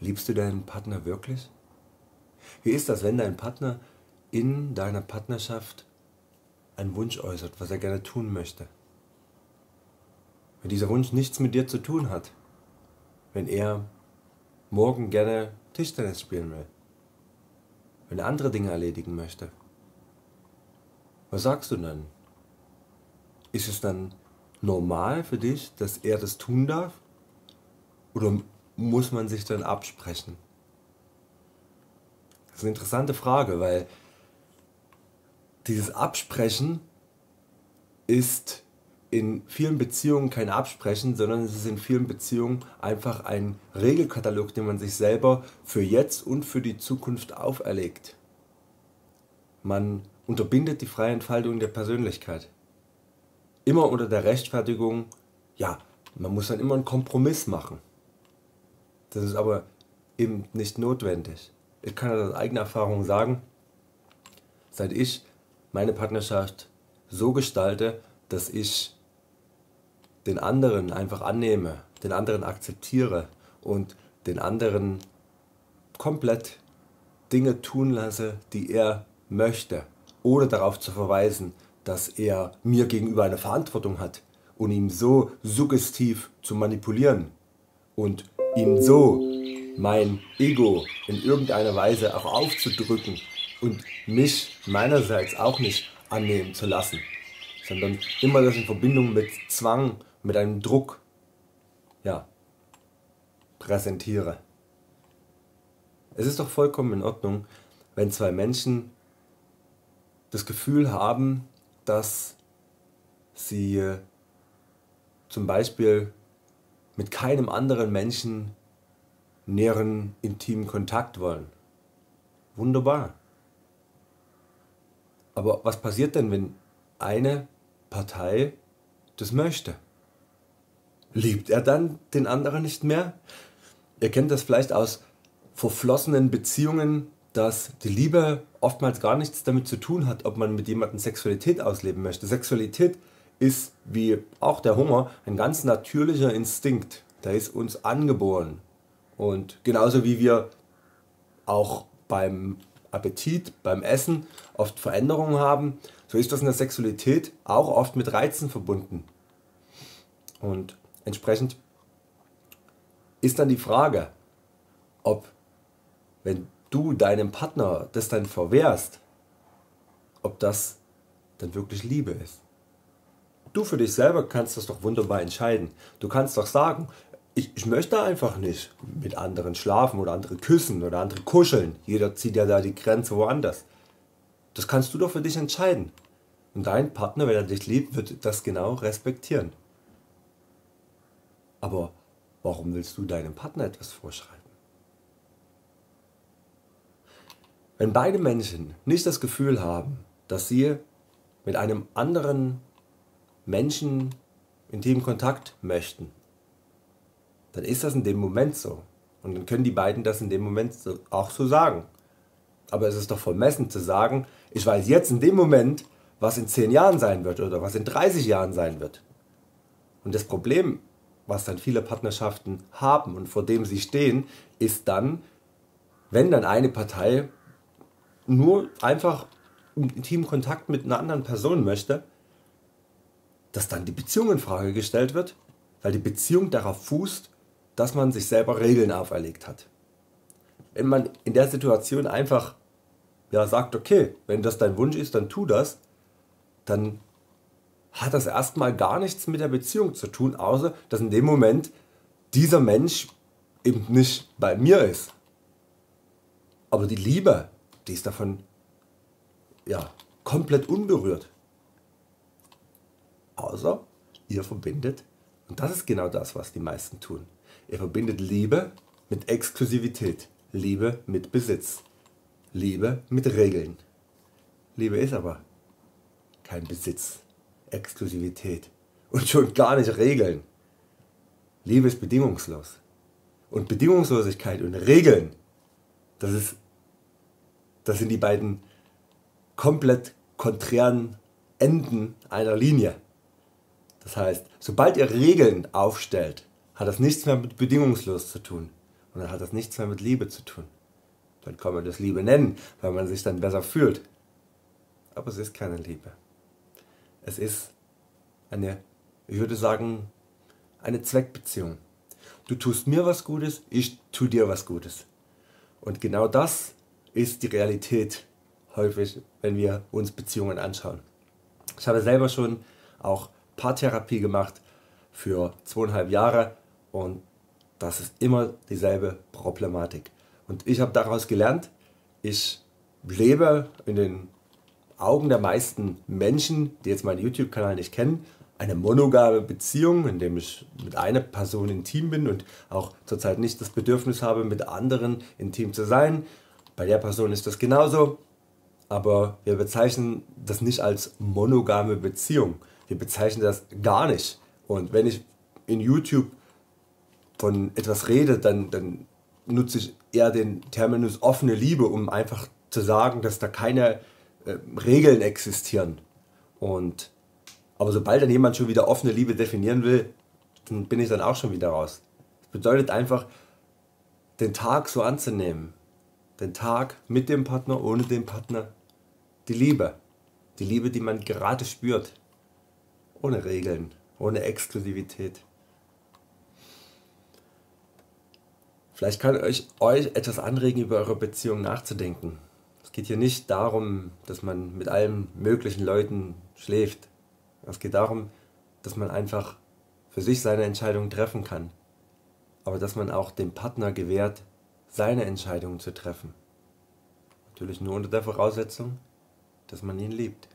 Liebst du deinen Partner wirklich? Wie ist das, wenn dein Partner in deiner Partnerschaft einen Wunsch äußert, was er gerne tun möchte? Wenn dieser Wunsch nichts mit dir zu tun hat, wenn er morgen gerne Tischtennis spielen will, wenn er andere Dinge erledigen möchte, was sagst du dann? Ist es dann normal für dich, dass er das tun darf? Oder muss man sich dann absprechen? Das ist eine interessante Frage, weil dieses Absprechen ist in vielen Beziehungen kein Absprechen, sondern es ist in vielen Beziehungen einfach ein Regelkatalog, den man sich selber für jetzt und für die Zukunft auferlegt. Man unterbindet die freie Entfaltung der Persönlichkeit. Immer unter der Rechtfertigung, ja, man muss dann immer einen Kompromiss machen. Das ist aber eben nicht notwendig. Ich kann aus eigener Erfahrung sagen, seit ich meine Partnerschaft so gestalte, dass ich den anderen einfach annehme, den anderen akzeptiere und den anderen komplett Dinge tun lasse, die er möchte, ohne darauf zu verweisen, dass er mir gegenüber eine Verantwortung hat und ihm so suggestiv zu manipulieren und ihm so mein Ego in irgendeiner Weise auch aufzudrücken und mich meinerseits auch nicht annehmen zu lassen, sondern immer das in Verbindung mit Zwang, mit einem Druck, ja, präsentiere. Es ist doch vollkommen in Ordnung, wenn zwei Menschen das Gefühl haben, dass sie äh, zum Beispiel mit keinem anderen Menschen näheren intimen Kontakt wollen. Wunderbar. Aber was passiert denn, wenn eine Partei das möchte? Liebt er dann den anderen nicht mehr? Ihr kennt das vielleicht aus verflossenen Beziehungen, dass die Liebe oftmals gar nichts damit zu tun hat, ob man mit jemandem Sexualität ausleben möchte. Sexualität ist wie auch der Hunger ein ganz natürlicher Instinkt. Der ist uns angeboren. Und genauso wie wir auch beim Appetit, beim Essen oft Veränderungen haben, so ist das in der Sexualität auch oft mit Reizen verbunden. Und entsprechend ist dann die Frage, ob wenn du deinem Partner das dann verwehrst, ob das dann wirklich Liebe ist. Du für dich selber kannst das doch wunderbar entscheiden. Du kannst doch sagen, ich, ich möchte einfach nicht mit anderen schlafen oder andere küssen oder andere kuscheln. Jeder zieht ja da die Grenze woanders. Das kannst du doch für dich entscheiden. Und dein Partner, wenn er dich liebt, wird das genau respektieren. Aber warum willst du deinem Partner etwas vorschreiben? Wenn beide Menschen nicht das Gefühl haben, dass sie mit einem anderen Menschen intimen Kontakt möchten, dann ist das in dem Moment so. Und dann können die beiden das in dem Moment auch so sagen. Aber es ist doch vermessen zu sagen, ich weiß jetzt in dem Moment, was in 10 Jahren sein wird oder was in 30 Jahren sein wird. Und das Problem, was dann viele Partnerschaften haben und vor dem sie stehen, ist dann, wenn dann eine Partei nur einfach intimen Kontakt mit einer anderen Person möchte, dass dann die Beziehung in Frage gestellt wird, weil die Beziehung darauf fußt, dass man sich selber Regeln auferlegt hat. Wenn man in der Situation einfach ja, sagt, okay, wenn das dein Wunsch ist, dann tu das, dann hat das erstmal gar nichts mit der Beziehung zu tun, außer dass in dem Moment dieser Mensch eben nicht bei mir ist. Aber die Liebe, die ist davon ja, komplett unberührt. Außer ihr verbindet, und das ist genau das, was die meisten tun, ihr verbindet Liebe mit Exklusivität, Liebe mit Besitz, Liebe mit Regeln. Liebe ist aber kein Besitz, Exklusivität und schon gar nicht Regeln. Liebe ist bedingungslos. Und Bedingungslosigkeit und Regeln, das ist das sind die beiden komplett konträren Enden einer Linie. Das heißt, sobald ihr Regeln aufstellt, hat das nichts mehr mit bedingungslos zu tun. Und dann hat das nichts mehr mit Liebe zu tun. Dann kann man das Liebe nennen, weil man sich dann besser fühlt. Aber es ist keine Liebe. Es ist eine, ich würde sagen, eine Zweckbeziehung. Du tust mir was Gutes, ich tu dir was Gutes. Und genau das ist die Realität häufig, wenn wir uns Beziehungen anschauen. Ich habe selber schon auch Paartherapie gemacht für zweieinhalb Jahre und das ist immer dieselbe Problematik. Und ich habe daraus gelernt, ich lebe in den Augen der meisten Menschen, die jetzt meinen YouTube-Kanal nicht kennen, eine monogame Beziehung, in dem ich mit einer Person intim bin und auch zurzeit nicht das Bedürfnis habe, mit anderen intim zu sein. Bei der Person ist das genauso, aber wir bezeichnen das nicht als monogame Beziehung. Wir bezeichnen das gar nicht. Und wenn ich in YouTube von etwas rede, dann, dann nutze ich eher den Terminus offene Liebe, um einfach zu sagen, dass da keine äh, Regeln existieren. Und aber sobald dann jemand schon wieder offene Liebe definieren will, dann bin ich dann auch schon wieder raus. Das bedeutet einfach, den Tag so anzunehmen. Den Tag mit dem Partner, ohne den Partner. Die Liebe. Die Liebe, die man gerade spürt. Ohne Regeln, ohne Exklusivität. Vielleicht kann euch, euch etwas anregen, über eure Beziehung nachzudenken. Es geht hier nicht darum, dass man mit allen möglichen Leuten schläft. Es geht darum, dass man einfach für sich seine Entscheidung treffen kann. Aber dass man auch dem Partner gewährt, seine Entscheidung zu treffen. Natürlich nur unter der Voraussetzung, dass man ihn liebt.